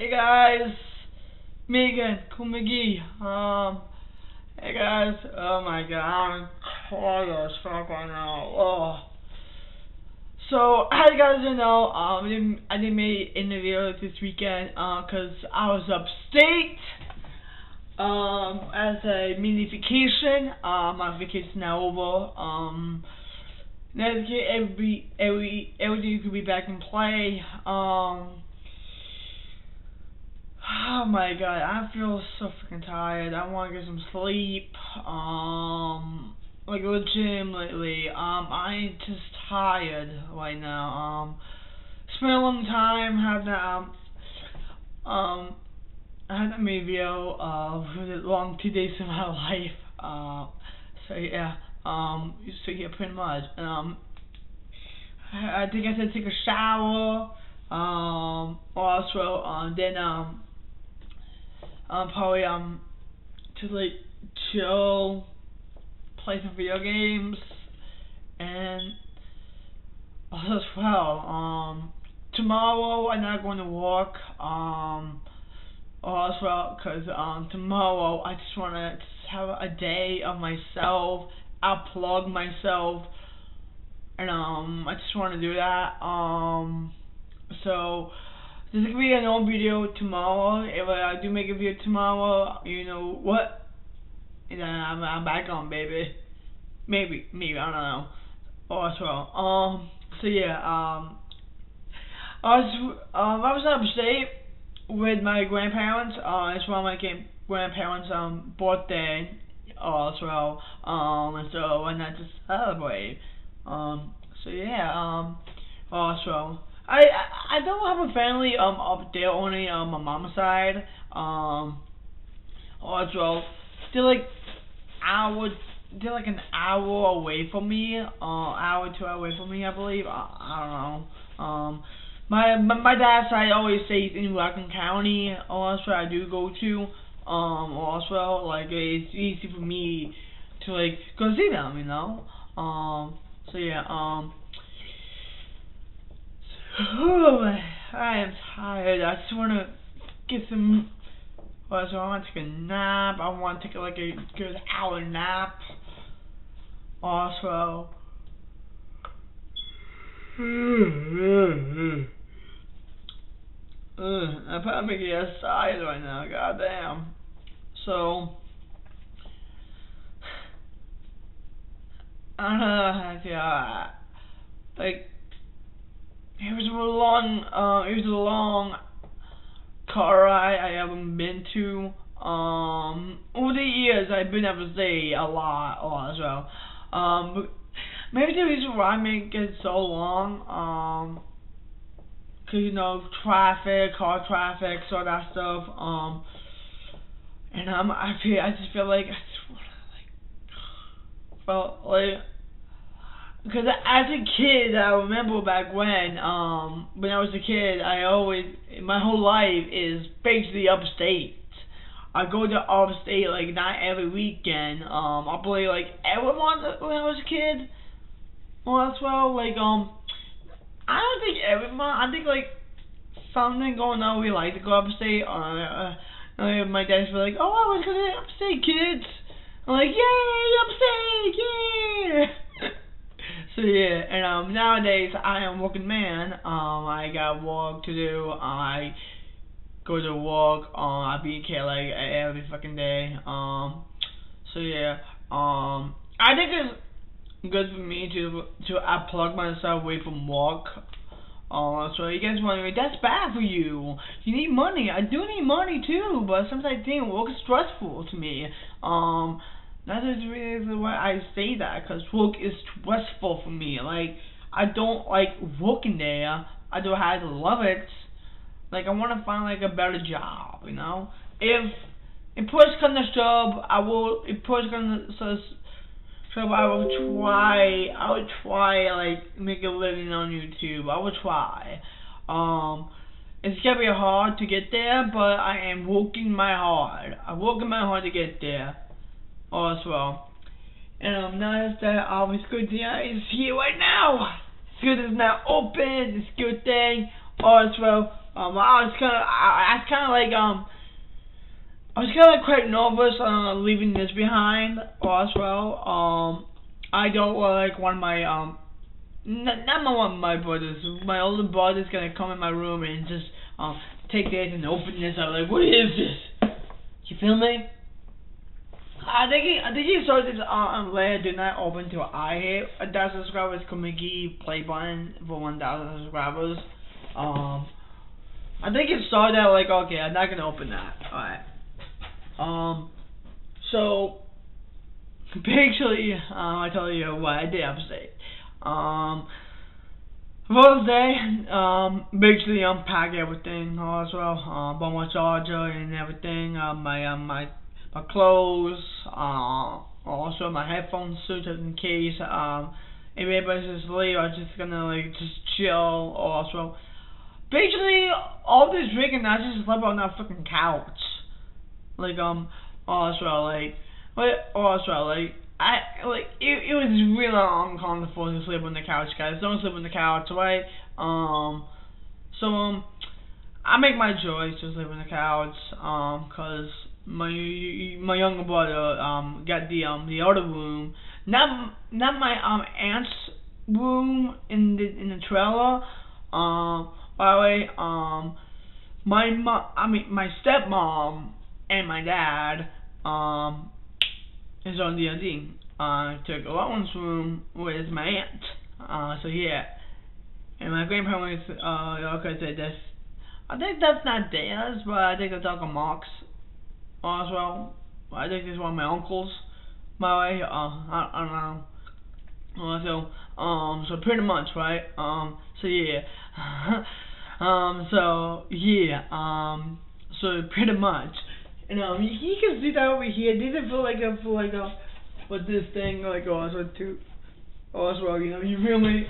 Hey guys, me again, Cool McGhee. Um, hey guys, oh my god, I'm tired as fuck right now. Oh. So, how you guys know, um, I didn't, make an interview this weekend, uh, cause I was upstate, um, as a mini vacation. Uh, my vacation's now over. Um, year, every, every, every day could be back in play. Um, Oh my god, I feel so freaking tired. I want to get some sleep. Um, like lately. Um, I'm just tired right now. Um, spent a long time having that. Um, um, I had that video of the long two days of my life. Uh, so yeah. Um, so yeah, pretty much. Um, I think I said take a shower. Um, also, um, then um um, probably um to like chill, play some video games, and also as well. Um, tomorrow I'm not going to work. Um, as well because um tomorrow I just want to have a day of myself, unplug myself, and um I just want to do that. Um, so. There's gonna be an old video tomorrow. If I do make a video tomorrow, you know what? And I'm, I'm back on, baby. Maybe, maybe I don't know. Also, um, so yeah, um, I was, um, I was upstate with my grandparents. Uh, it's one of my grandparents' um birthday, also. Um, and so and I just celebrate. Um, so yeah, um, also. I I don't have a family um up there only on my mom's side. Um also they're like hour they're like an hour away from me. Uh hour two away from me I believe. I, I don't know. Um my, my my dad's side always stays in Rockland County also I do go to. Um also like it's easy for me to like go see them, you know? Um so yeah, um Oh, I am tired. I just want to get some. Well, so I want to take a nap. I want to take like a good hour nap. Also. I'm probably getting tired right now. Goddamn. So. I don't know how to feel. Uh, like it was a long, uh, it was a long car ride I haven't been to. Um, over the years I've been able to say a lot, a lot as well. Um, maybe the reason why I make it so long, um, cause you know traffic, car traffic, so that stuff. Um, and I feel, I just feel like I just wanna like, felt like because as a kid, I remember back when, um, when I was a kid, I always, my whole life is basically upstate. I go to upstate like not every weekend. Um, I play like every month when I was a kid. Well, as well, like um, I don't think every month. I think like something going on. We like to go upstate. Uh, uh, my dad's like, "Oh, I was gonna upstate, kids." I'm like, "Yay, upstate, yeah!" So yeah, and um nowadays I am working man. Um I got work to do. I go to work. Um I BK like every fucking day. Um so yeah. Um I think it's good for me to to unplug myself away from work. Uh, so you guys wondering, that's bad for you. You need money. I do need money too, but sometimes I think work is stressful to me. Um, that is really why I say that, because work is stressful for me. Like, I don't like working there. I do have to love it. Like, I want to find, like, a better job, you know? If, in push comes to job, I will, if push comes to job, I will try, I will try, like, make a living on YouTube. I will try. Um, it's gonna be hard to get there, but I am working my hard. I'm working my hard to get there as well. And um, now that um, School Dinner is here right now. School is now open. The school thing as well. Um, I was kind of, I, I was kind of like, um, I was kind of quite nervous uh, leaving this behind as well. Um, I don't want like one of my um, not, one of my brothers. My older brother's gonna come in my room and just um take this and open this. I'm like, what is this? You feel me? I think I think this on later. Do not open to I hit a thousand subscribers. CoolMcGhee play button for one thousand subscribers. Um, I think it saw that like okay, I'm not gonna open that. Alright. Um, so basically, um, I tell you what I did upstate. Um, Father's Day, um, basically unpack everything as well. Um, bought my charger and everything. Um, my um, my my clothes. Uh, also my headphones, suit in case um, if anybody's asleep, I'm just gonna like just chill. Also, basically all this drinking, I just slept on that fucking couch. Like um, also like, but also like I like it. It was really uncomfortable to sleep on the couch, guys. Don't sleep on the couch, right? Um, so um, I make my choice to sleep on the couch, um, cause my my younger brother um got the um the other room, not not my um aunt's room in the in the trailer. Um, by the way, um, my mom, I mean my stepmom and my dad um is on the other thing. Uh, took Owen's room with my aunt. Uh, so yeah. And my grandparents, uh, okay, said this. I think that's not theirs, but I think it's Uncle Mark's as well. I think it's one of my uncles. My way, uh, I, I don't know. Uh, so, um, so pretty much, right? Um, so yeah. um, so yeah. Um, so pretty much. And um, you, you can see that over here. These are feel like a feel like a with this thing like also too also you know you feel me?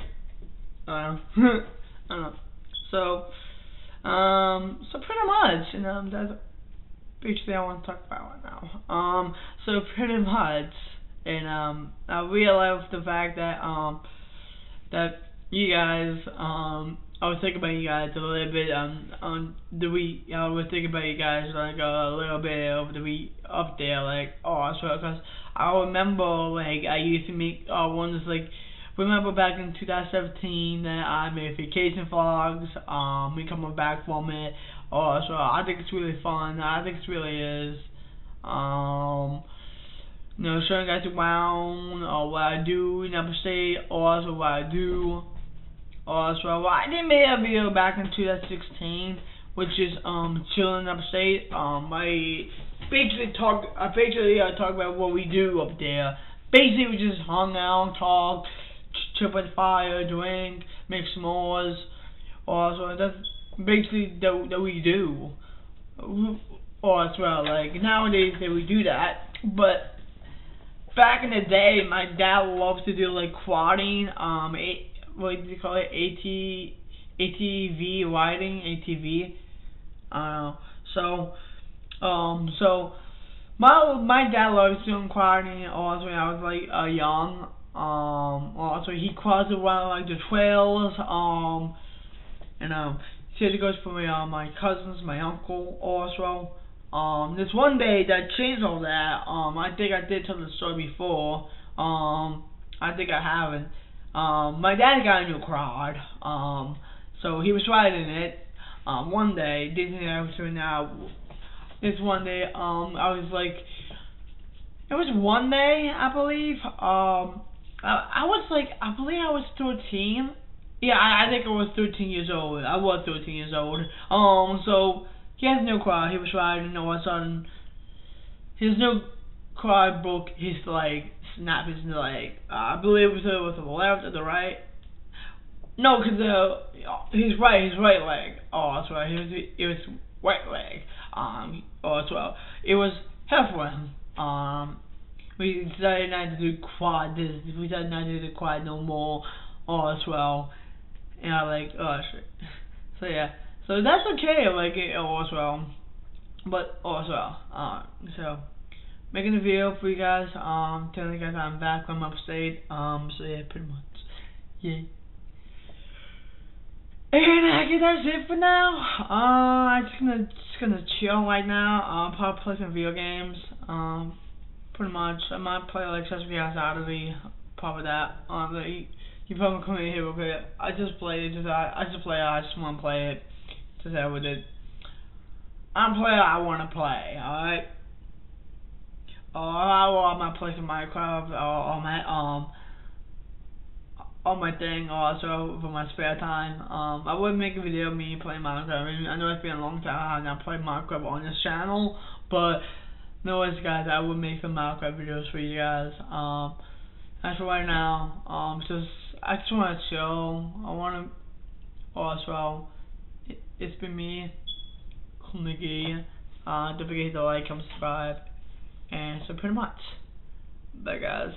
I don't know. I don't know. So um so pretty much you know that's basically I want to talk about right now. Um so pretty much and um I realized the fact that um that you guys um I was thinking about you guys a little bit um on the week. I was thinking about you guys like a little bit over the week up there like oh so because I remember like I used to make uh ones like remember back in 2017 that I made vacation vlogs um me coming back from it oh so I think it's really fun I think it really is um you know showing guys around or what I do in Upper State or also what I do uh, so I did make a video back in 2016, which is um chilling upstate. Um, I basically talk, I basically uh, talk about what we do up there. Basically, we just hung out, talk, chip with fire, drink, make s'mores. Also, that's basically that that we do. Or as well, like nowadays that we do that, but back in the day, my dad loves to do like quadding. Um, it, what do you call it? AT ATV riding, ATV. Know. So, um, so my my dad loves doing quadding also when I was like uh, young. Um, also he quads around like the trails. Um, and um, he goes for my uh, my cousins, my uncle also. Um, this one day that changed all that. Um, I think I did tell the story before. Um, I think I haven't. Um, my dad got a new quad, um, so he was riding it. Um, one day, Disney episode now. This one day, um, I was like, it was one day, I believe. Um, I, I was like, I believe I was 13. Yeah, I, I think I was 13 years old. I was 13 years old. Um, so he has no quad. He was riding, all of a sudden, his new quad broke his leg snap his leg. Uh, I believe it was, the left or the right. No, because uh, his right, his right leg. Oh, that's right. It was, it was right leg. Um, oh, that's well. It was halfway. Um, we decided not to do quad. This, we decided not to do the quad no more. Oh, as well. And I'm like, oh shit. So yeah, so that's okay. Like it as well, but as well. Uh, so making a video for you guys, um, telling you guys I'm back from upstate, um, so yeah, pretty much, yeah. And I guess that's it for now. Uh, I'm just gonna just gonna chill right now. Uh, probably play some video games. Um, pretty much. I might play like Sesame Oddity. Probably that. Um, uh, you, probably come in here real quick. I just played it. Just I, I just play it. I just want to play it. Just that with it. I'm playing. I want to play. All right. Uh, I might play some Minecraft or, or my um on my thing also for my spare time. Um, I would make a video of me playing Minecraft. I know it's been a long time I have not played Minecraft on this channel, but no worries guys, I would make some Minecraft videos for you guys. Um, as for right now, um, just I just want to show. I want to also. It, it's been me, McGhee. Uh, don't forget to like, and subscribe, and so pretty much. Bye guys.